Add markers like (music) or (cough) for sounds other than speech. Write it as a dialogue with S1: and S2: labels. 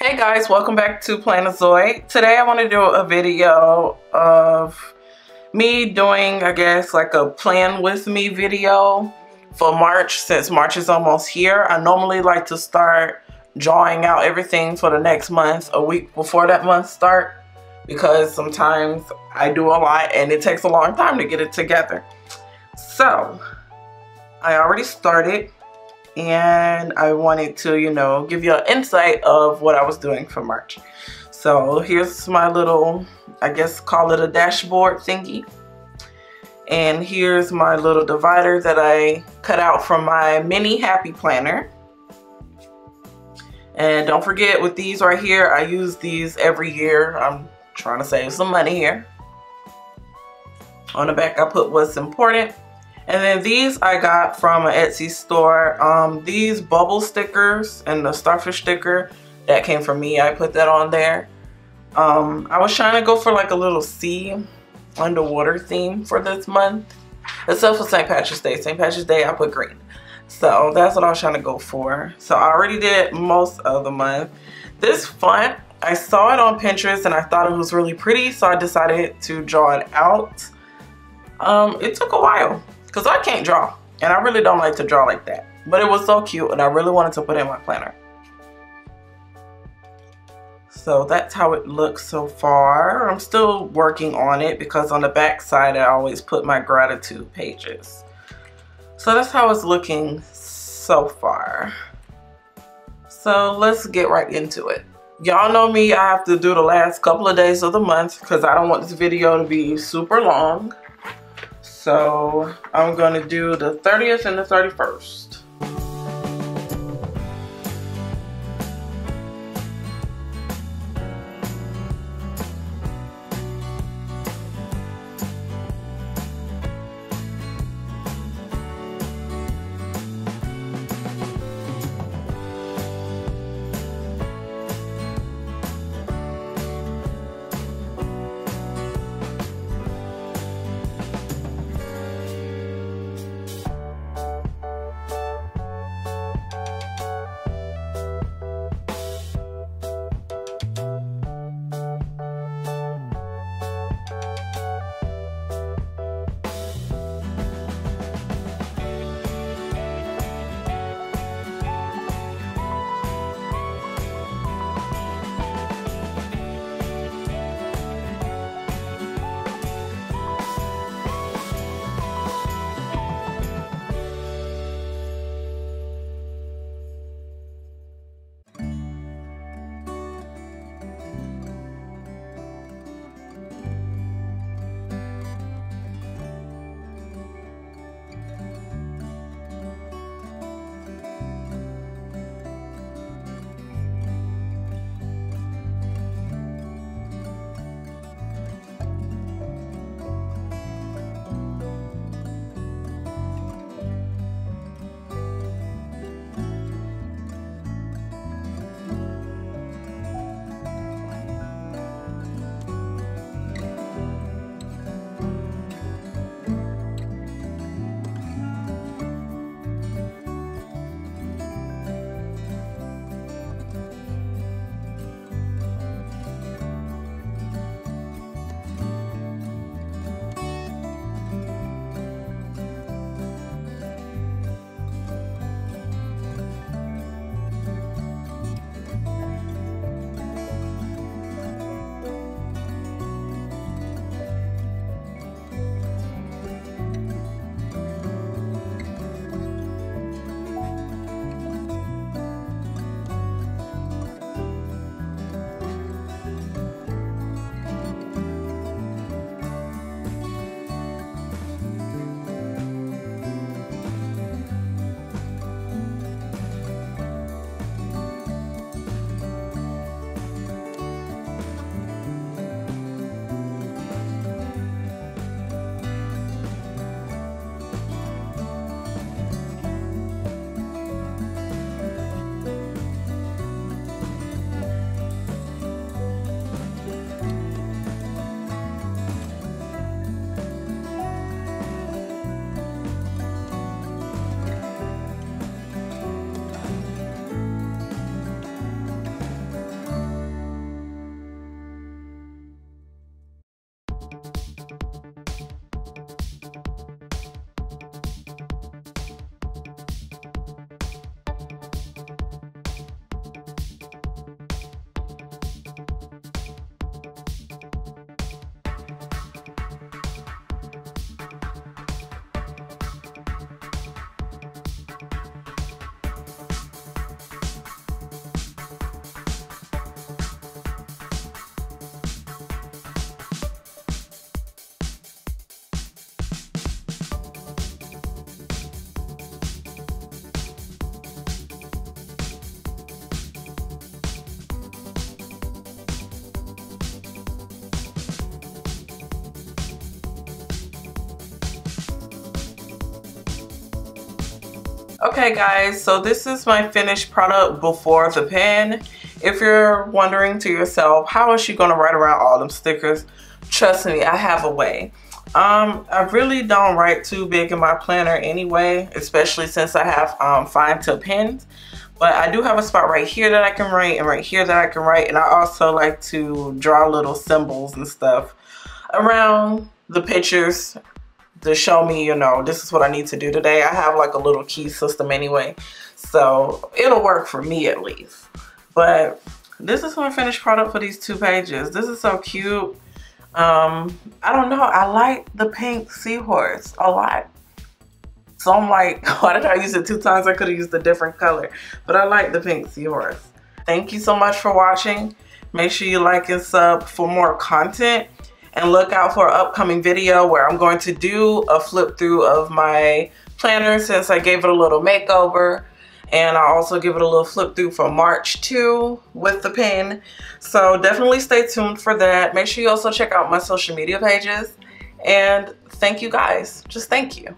S1: Hey guys, welcome back to Plannerzoid. Today I want to do a video of me doing, I guess, like a plan with me video for March since March is almost here. I normally like to start drawing out everything for the next month a week before that month start because sometimes I do a lot and it takes a long time to get it together. So, I already started and I wanted to, you know, give you an insight of what I was doing for March. So here's my little, I guess call it a dashboard thingy. And here's my little divider that I cut out from my mini happy planner. And don't forget with these right here, I use these every year. I'm trying to save some money here. On the back I put what's important and then these I got from an Etsy store. Um, these bubble stickers and the starfish sticker, that came from me. I put that on there. Um, I was trying to go for like a little sea underwater theme for this month. Except for St. Patrick's Day. St. Patrick's Day, I put green. So that's what I was trying to go for. So I already did most of the month. This font, I saw it on Pinterest and I thought it was really pretty. So I decided to draw it out. Um, it took a while because I can't draw and I really don't like to draw like that. But it was so cute and I really wanted to put in my planner. So that's how it looks so far. I'm still working on it because on the back side I always put my gratitude pages. So that's how it's looking so far. So let's get right into it. Y'all know me, I have to do the last couple of days of the month because I don't want this video to be super long. So I'm to do the 30th and the 31st. Okay guys, so this is my finished product before the pen. If you're wondering to yourself, how is she gonna write around all them stickers? Trust me, I have a way. Um, I really don't write too big in my planner anyway, especially since I have um, fine tip pens. But I do have a spot right here that I can write and right here that I can write. And I also like to draw little symbols and stuff around the pictures to show me, you know, this is what I need to do today. I have like a little key system anyway, so it'll work for me at least. But this is my finished product for these two pages. This is so cute. Um, I don't know. I like the pink seahorse a lot. So I'm like, (laughs) why did I use it two times? I could have used a different color. But I like the pink seahorse. Thank you so much for watching. Make sure you like and sub for more content and look out for an upcoming video where I'm going to do a flip through of my planner since I gave it a little makeover and I'll also give it a little flip through for March too with the pen. So definitely stay tuned for that. Make sure you also check out my social media pages and thank you guys. Just thank you.